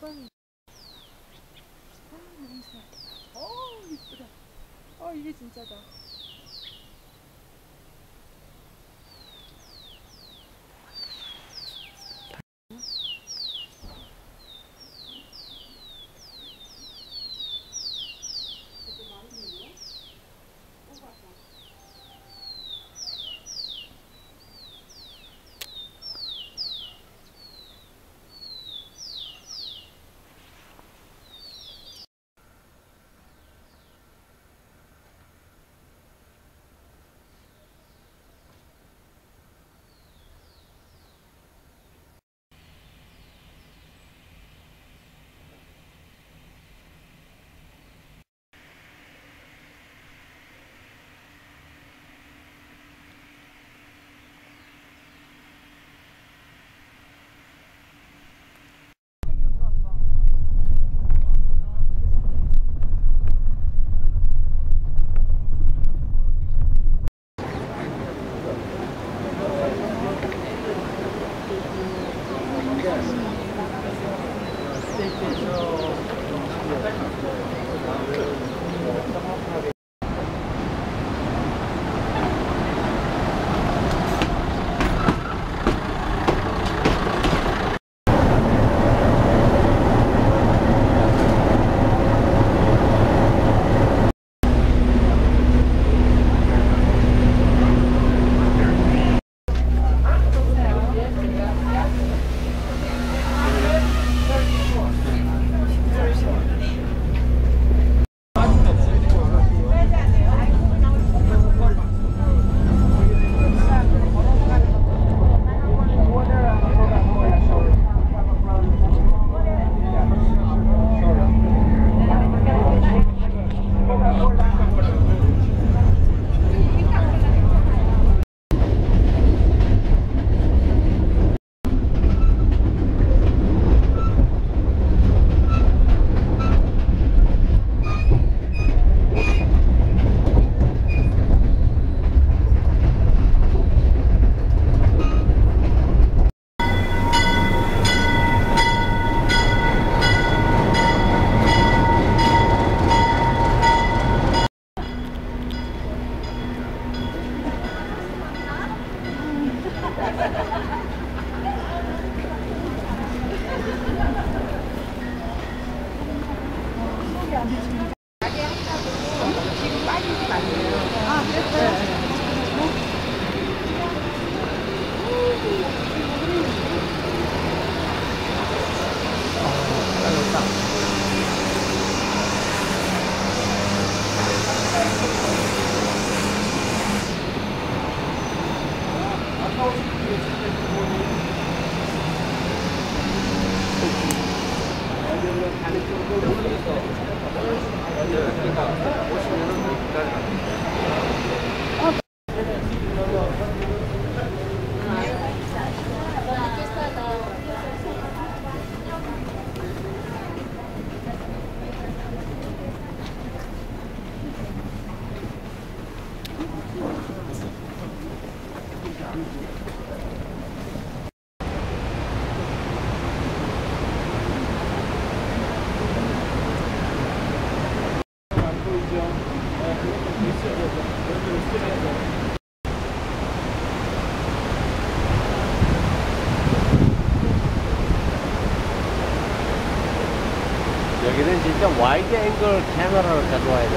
번. 아, 냄새. 어, 이쁘다. 어, 이게 진짜다. the wide angle camera that was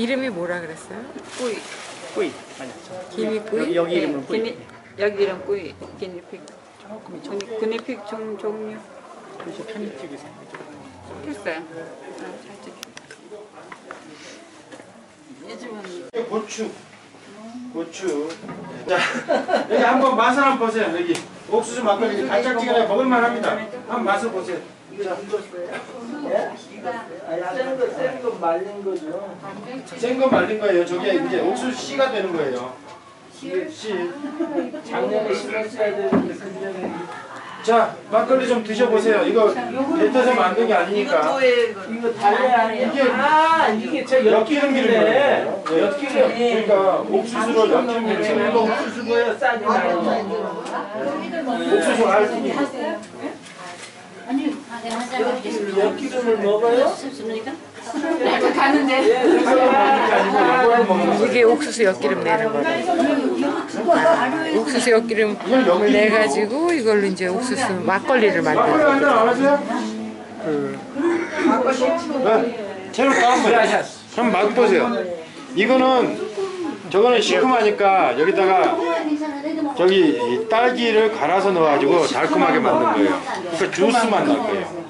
이름이 뭐라 그랬어요? 꾸이. 뿌이. 아니, 기미꾸이? 여기, 여기 이름은 뿌이. 기니, 여기 이름 꾸이. 기니픽. 종, 기니픽 종, 종류. 그래서 편히 찍으세요. 됐어요. 아, 잘 찍혀. 요즘은 고추. 고추. 자, 여기 한번 맛을 한번 보세요. 여기 옥수수 막걸리 달짝지근하게 먹을만 합니다. 한번 맛을 보세요. 자, 센거 말린 거죠. 센거 말린 거예요. 저게 이제 옥수수 씨가 되는 거예요. 씨. 작년에 심었어야 되는데 금년에 자, 막걸리 좀 드셔보세요. 이거 뱉어서 만든 게 아니니까. 이거 달래 아니야? 이게 아 이게 저 엿기름 기름이네. 엿기름이네. 엿기름. 그러니까 옥수수로 엿기름 이거 기름. 옥수수고요 싸지 말고. 옥수수 알지? 엿기름을 먹어요? 가는데. 예, 먹는 거. 이게 옥수수 엿기름 내는 거예요. 옥수수 엿기름을 내 가지고 이걸로 이제 옥수수 막걸리를 막걸리 만들어. 한잔 안 하세요? 네. 새로 따온 거예요. 한번 맛보세요. 이거는 저거는 시큼하니까 여기다가 저기 이 딸기를 갈아서 넣어가지고 달콤하게 만든 거예요. 그러니까 주스 맛날 거예요.